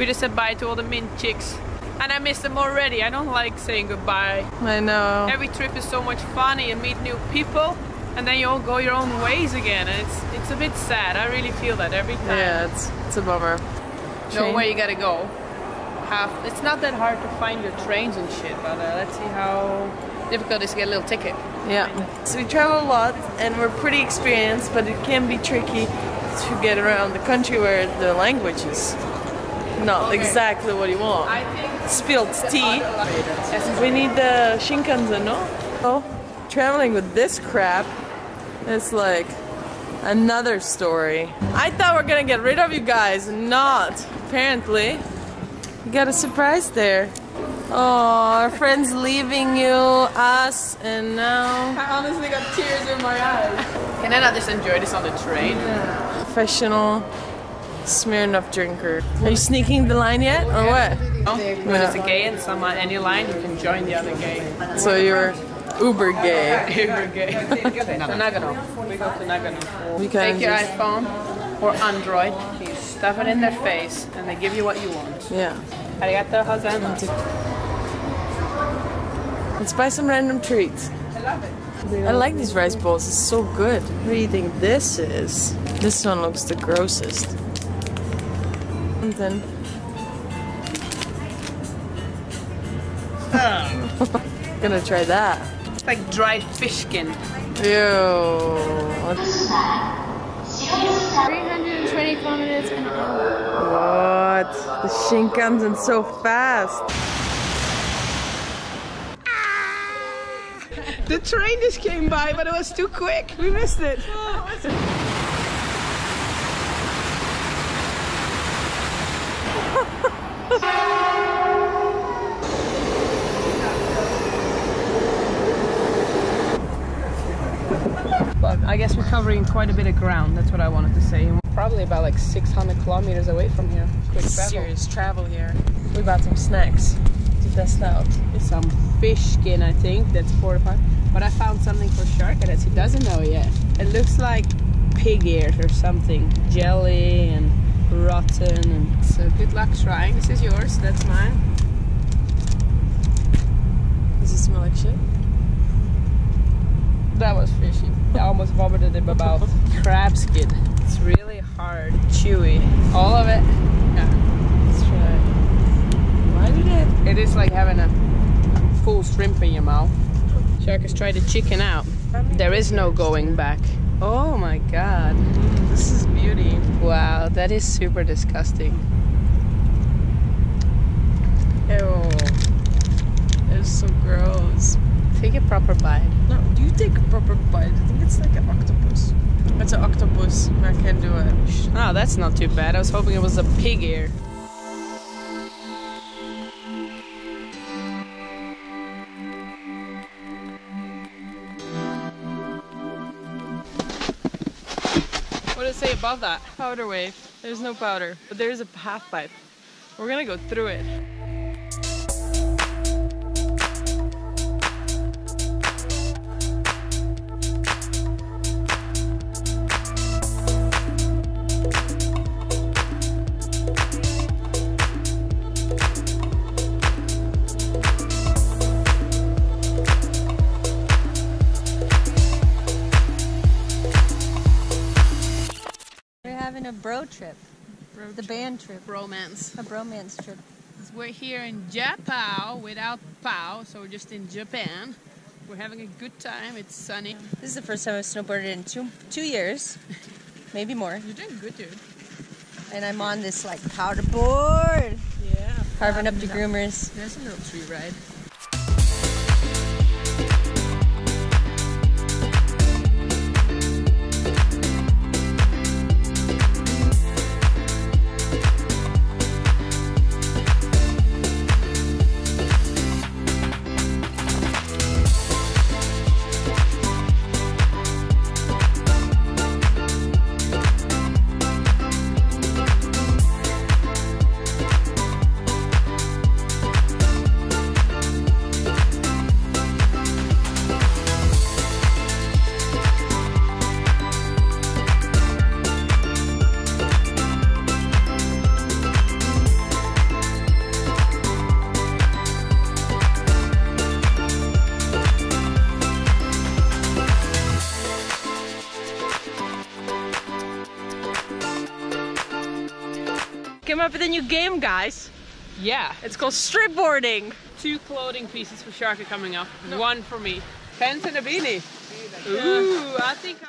We just said bye to all the mint chicks. And I miss them already. I don't like saying goodbye. I know. Every trip is so much fun. You meet new people, and then you all go your own ways again. And it's it's a bit sad. I really feel that every time. Yeah, it's it's a bummer. Train. where you gotta go. Half. It's not that hard to find your trains and shit, but uh, let's see how difficult it is to get a little ticket. Yeah. So we travel a lot and we're pretty experienced, but it can be tricky to get around the country where the language is not Okay. exactly what you want. I think Spilled tea. We need the Shinkansen, no? Oh, traveling with this crap is like another story. I thought we're gonna get rid of you guys, not. Apparently, you got a surprise there. Oh, our friends leaving you, us, and now I honestly got tears in my eyes. Can I not just enjoy this on the train? professional Smirnoff drinker. Are you sneaking the line yet, or what? No? When there's a gay and someone uh, any line, you can join the other gay. So you're uber gay. Uber gay. so Nagano. We go to Nagano. We can Take your just- iPhone or Android, you stuff it in their face, and they give you what you want. Yeah. Arigato gozaimasu. Let's buy some random treats. I love it. I like these rice balls, It's so good. What do you think this is? This one looks the grossest. And then. Gonna try that. It's like dried fish skin. Ew. What's- 320 kilometers an hour. What? The Shinkansen so fast. The train just came by, but it was too quick. We missed it. Oh, but I guess we're covering quite a bit of ground. That's what I wanted to say. Probably about like 600 kilometers away from here. Quick travel. Serious travel here. We bought some snacks to test out. some fish skin, I think, that's fortified. But I found something for Shark that he doesn't know yet. It looks like pig ears or something, jelly and rotten. And so good luck trying. This is yours. That's mine. Does it smell like shit? That was fishy. I almost vomited him about crab skin. It's really hard, chewy. All of it. Yeah. Let's try. Why did it? It is like having a full shrimp in your mouth. Shark has tried to chicken out. There is no going back. Oh my god. This is beauty. Wow, that is super disgusting. Ew. It's so gross. Take a proper bite. No, do you take a proper bite? I think it's like an octopus. It's an octopus. I can't do it. Oh, that's not too bad. I was hoping it was a pig ear. It say above that? Powder wave. There's no powder, but there's a half pipe. We're gonna go through it. Having a bro trip. the band trip. Romance. A bromance trip. We're here in Japan without Pao, so we're just in Japan. We're having a good time. It's sunny. This is the first time I've snowboarded in two two years, maybe more. You're doing good, dude. And I'm on this like powder board, Yeah. carving up the groomers. There's a little tree ride. Came up with a new game, guys. Yeah, It's called stripboarding. two clothing pieces for Sharky coming up. One for me. Pants and a beanie. Ooh, I think. I'll